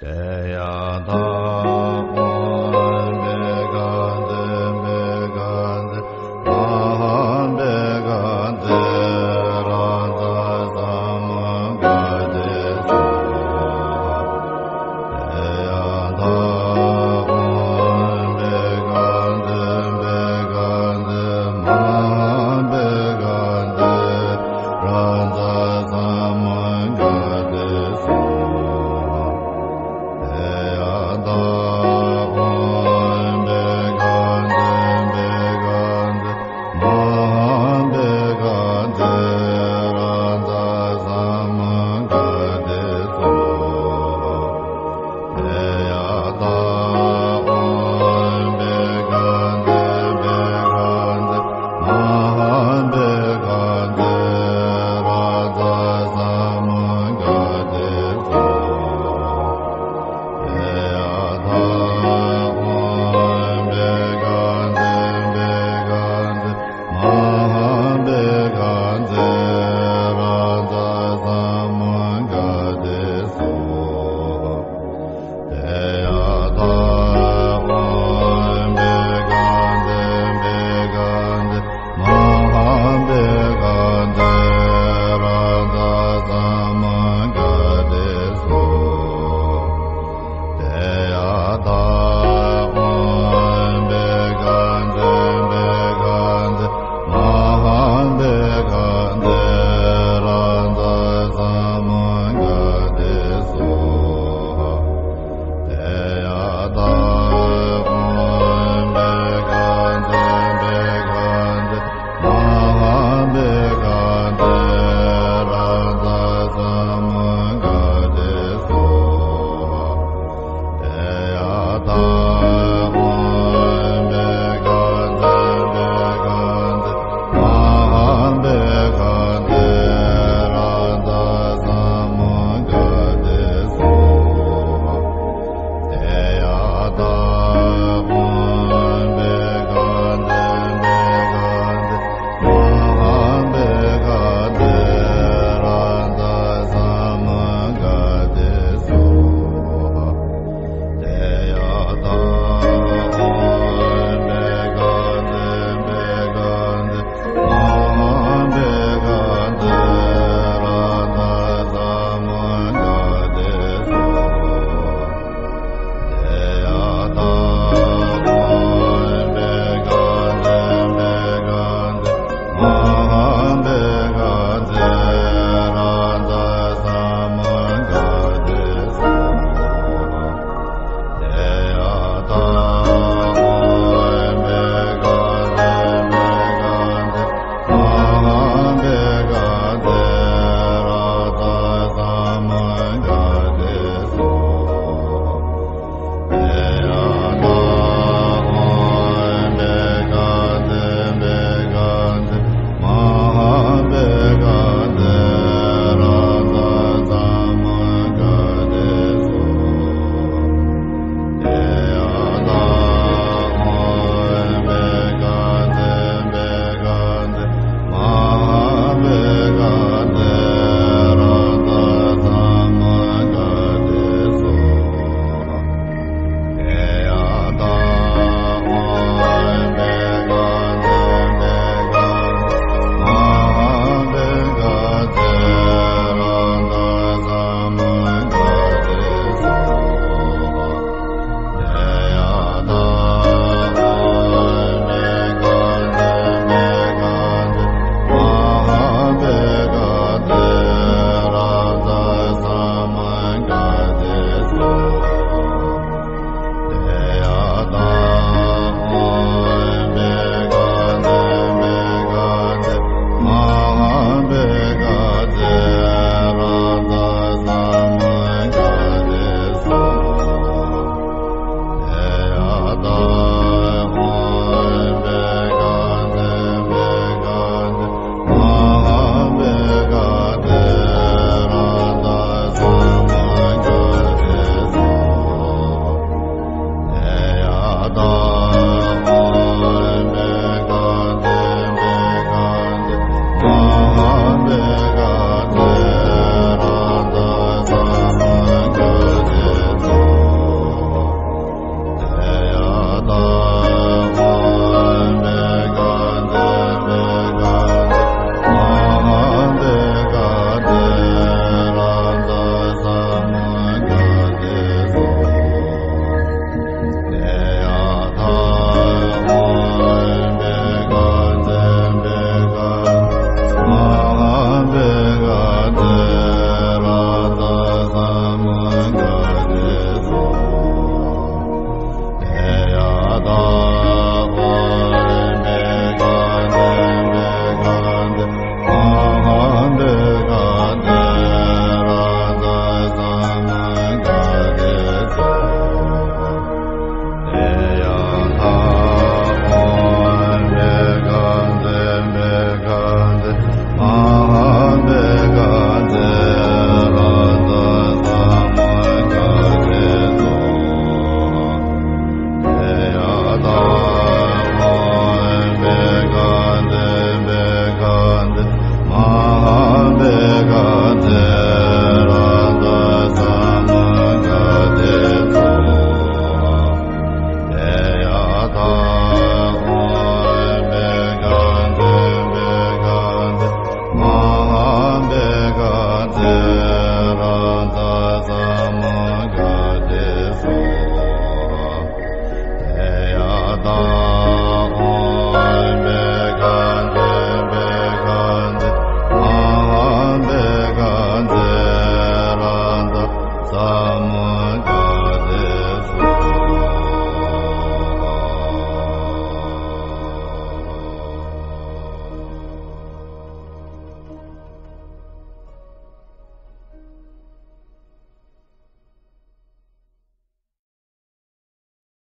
Jayada